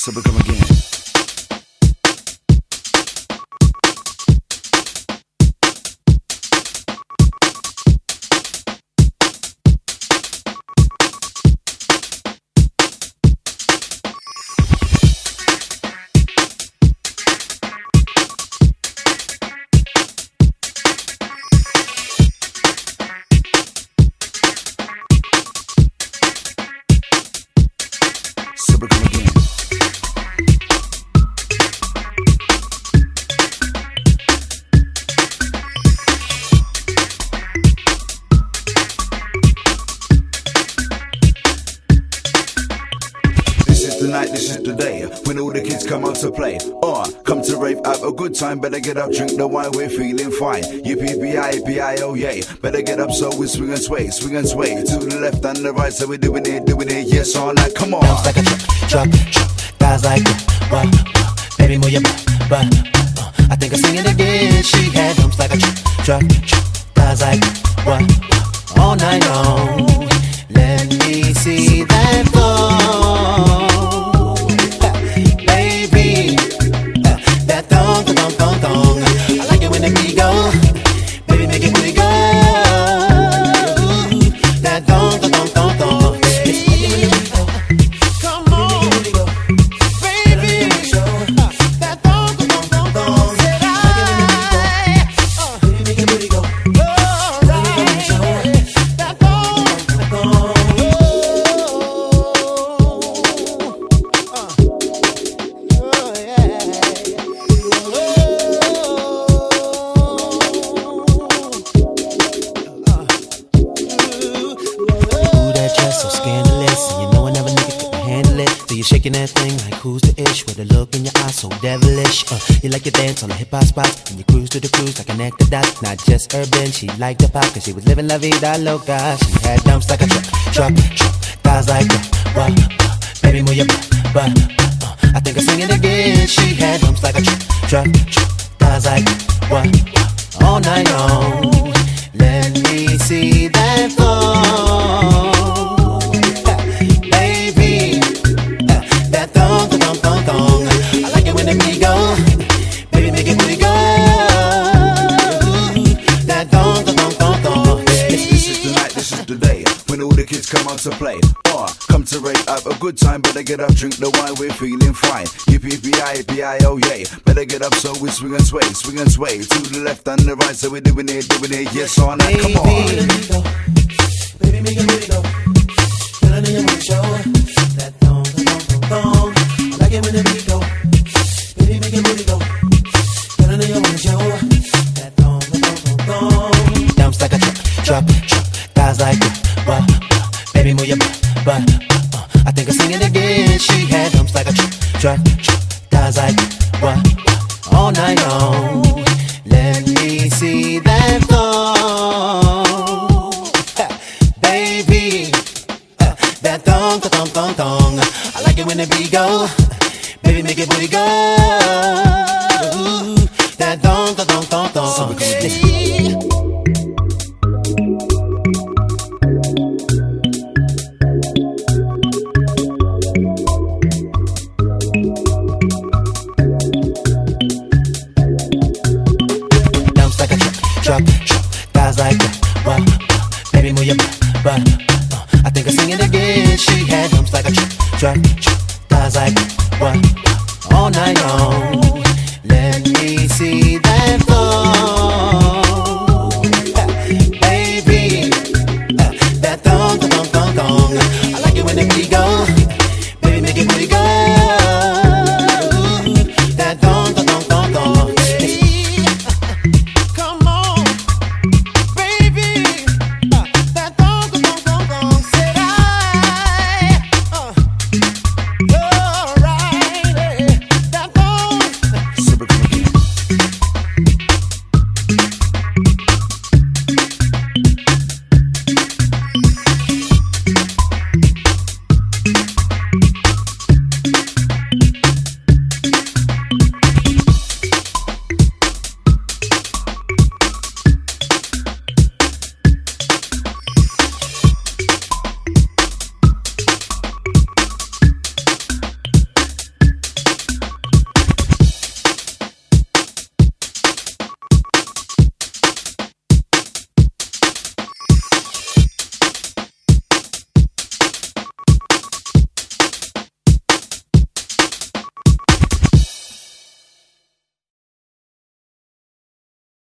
So we come again. So we come again. The this is the day when all the kids come out to play. Or come to rave, have a good time. Better get up, drink the wine, we're feeling fine. Bi oh yay. Better get up so we swing and sway, swing and sway to the left and the right. So we're doing it, doing it, yes all night. Come on. Bounce like a truck, truck, truck. Guys like that. What? Uh, baby, move your butt, butt. Uh, I think I'm singing again. She had bumps like a truck, truck, truck. Shaking that thing like who's the ish with a look in your eyes so devilish. Uh, you like to dance on the hip hop spots, and you cruise to the cruise like an actor dot. Not just urban, she liked the pop, cause she was living la vida loca. She had dumps like a truck, truck, truck. Guys like that, what, baby move your butt, butt. Uh, I think I'm singing again. She had dumps like a truck, truck, truck. Guys like that, what, all night long. Let me kids come out to play. Or come to rave, have a good time. Better get up, drink the wine, we're feeling fine. Yippee bi bi oh yay. Better get up so we swing and sway, swing and sway to the left and the right. So we're doing it, doing it, yes all night. Come on. Baby, make your booty go. Girl, I know you wanna show that thong, thong, thong, thong. I like it when the beat go. Baby, make your booty go. Girl, I know you wanna show that thong, thong, thong, thong. Dumps like a truck, truck, truck. Guys like that, butt. Uh, I think I'm singing again. She had dumps like a truck, truck. Guys like what? All night long. Let me see that flow. Baby, uh, that thong, thong, thong, thong. I like it when the beat go. Baby, make it booty go. Ooh, that thong, thong, thong, thong, thong. Listen. drop thighs like that. Wow, baby, move your butt. I think I'll sing it again. She had jumps like a drop.